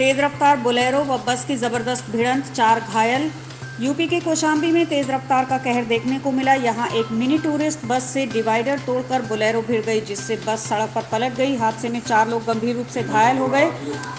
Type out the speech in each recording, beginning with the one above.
तेज रफ्तार बोलेरो व बस की ज़बरदस्त भिड़ंत चार घायल यूपी के कोशाम्बी में तेज रफ्तार का कहर देखने को मिला। यहाँ एक मिनी टूरिस्ट बस से डिवाइडर तोड़कर बोलेरो भिड़ गई, जिससे बस सड़क पर पलट गई। हादसे में चार लोग गंभीर रूप से घायल हो गए।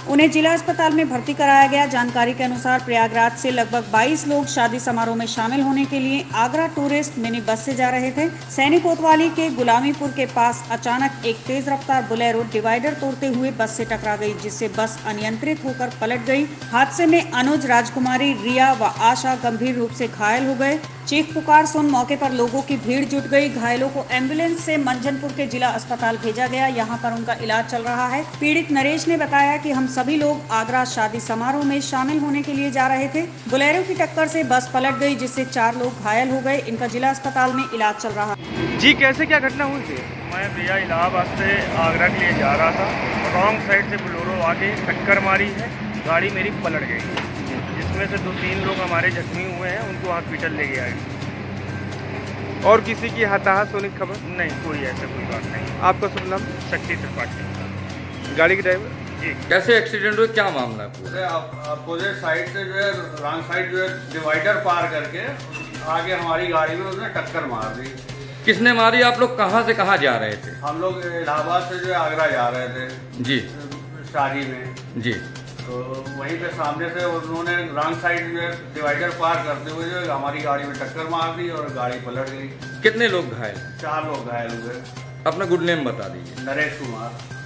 उन्हें जिला अस्पताल में भर्ती कराया गया। जानकारी के अनुसार प्रयागराज से लगभग 22 लोग शादी समारोह में शामिल होने के लिए आगरा टूरिस्ट मिनी बस से जा रहे थे। सैनी कोतवाली के गुलामीपुर के पास अचानक एक तेज रफ्तार बोलेरो डिवाइडर तोड़ते हुए बस से टकरा गई, जिससे बस अनियंत्रित होकर पलट गई। हादसे में अनुज राजकुमारी, रिया व आशा गंभीर रूप से घायल हो गए। चीख पुकार सुन मौके पर लोगों की भीड़ जुट गई। घायलों को एंबुलेंस से मंझनपुर के जिला अस्पताल भेजा गया। यहाँ पर उनका इलाज चल रहा है। पीड़ित नरेश ने बताया कि हम सभी लोग आगरा शादी समारोह में शामिल होने के लिए जा रहे थे। बुलेरो की टक्कर से बस पलट गई जिससे चार लोग घायल हो गए। इनका जिला अस्पताल में इलाज चल रहा है। जी कैसे क्या घटना हुई थी? मैं भैया इलाहाबाद से आगरा के लिए जा रहा था। रॉन्ग साइड से बोलोरो आके टक्कर मारी है। गाड़ी मेरी पलट गई। जिसमें से दो तीन लोग हमारे जख्मी हुए हैं उनको हॉस्पिटल ले गया है और किसी की हताहत होने की खबर? नहीं कोई ऐसा कोई बात नहीं। आपका शुभ नाम? शक्ति त्रिपाठी। गाड़ी के ड्राइवर जी। कैसे एक्सीडेंट हुआ क्या मामला है अपोजिट साइड से जो है रॉन्ग साइड जो है डिवाइडर पार करके आगे हमारी गाड़ी में उसने टक्कर मार दी। किसने मारी? आप लोग कहाँ से कहाँ जा रहे थे? हम लोग इलाहाबाद से जो है आगरा जा रहे थे। जी। शादी में। जी। तो वहीं पे सामने से उन्होंने रॉन्ग साइड में डिवाइडर पार करते हुए जो हमारी गाड़ी में टक्कर मार दी और गाड़ी पलट गई। कितने लोग घायल? चार लोग घायल हुए। अपना गुड नेम बता दीजिए। नरेश कुमार।